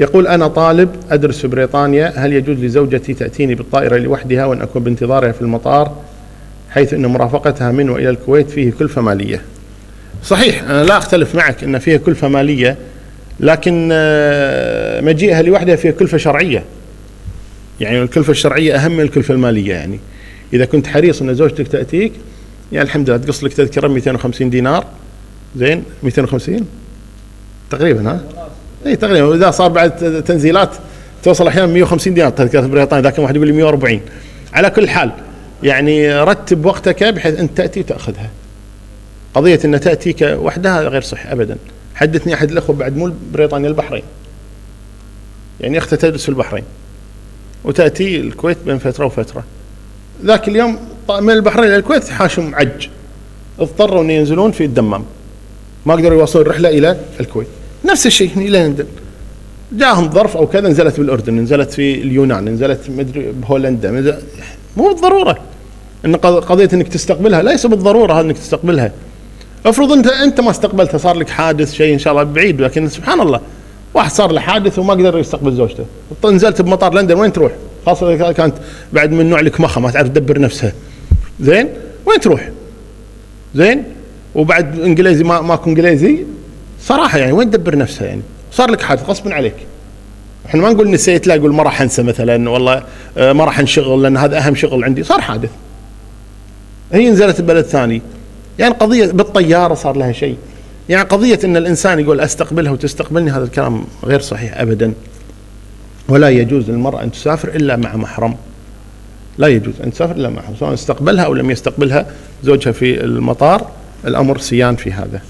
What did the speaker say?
يقول أنا طالب أدرس في بريطانيا هل يجوز لزوجتي تأتيني بالطائرة لوحدها وأن أكون بانتظارها في المطار حيث أن مرافقتها من وإلى الكويت فيه كلفة مالية؟ صحيح أنا لا أختلف معك أن فيها كلفة مالية لكن آه، مجيئها لوحدها فيها كلفة شرعية. يعني الكلفة الشرعية أهم من الكلفة المالية يعني. إذا كنت حريص أن زوجتك تأتيك يعني الحمد لله تقص لك تذكرة 250 دينار. زين 250 تقريبا ها؟ اي تقريبا واذا صار بعد تنزيلات توصل أحيانا 150 دينار تذكرة بريطانيا ذاك واحد يقول لي 140 على كل حال يعني رتب وقتك بحيث انت تأتي وتأخذها. قضية أن تاتيك وحدها غير صح ابدا. حدثني أحد الأخوة بعد مو بريطانيا البحرين. يعني اخته تدرس في البحرين. وتأتي الكويت بين فترة وفترة. ذاك اليوم من البحرين إلى الكويت حاشم عج. اضطروا أن ينزلون في الدمام. ما قدروا يواصلون الرحله إلى الكويت. نفس الشيء إلى لندن. جاهم ظرف أو كذا نزلت بالأردن نزلت في اليونان نزلت مدري بهولندا مو بالضرورة. إن قضية إنك تستقبلها ليس بالضرورة إنك تستقبلها. افرض انت أنت ما استقبلتها صار لك حادث شيء إن شاء الله بعيد لكن سبحان الله واحد صار له حادث وما قدر يستقبل زوجته. نزلت بمطار لندن وين تروح؟ خاصة إذا كانت بعد من نوع لك مخه ما تعرف تدبر نفسها. زين؟ وين تروح؟ زين؟ وبعد إنجليزي ما ماكو إنجليزي صراحة يعني وين تدبر نفسها يعني؟ صار لك حادث غصبا عليك. إحنا ما نقول نسيت لا أقول ما راح أنسى مثلا والله آه، ما راح انشغل لأن هذا أهم شغل عندي. صار حادث. هي نزلت ببلد ثاني. يعني قضية بالطيارة صار لها شيء. يعني قضية إن الإنسان يقول أستقبلها وتستقبلني هذا الكلام غير صحيح ابدا. ولا يجوز للمرأة أن تسافر إلا مع محرم. لا يجوز أن تسافر إلا مع محرم سواء استقبلها أو لم يستقبلها زوجها في المطار الأمر سيان في هذا.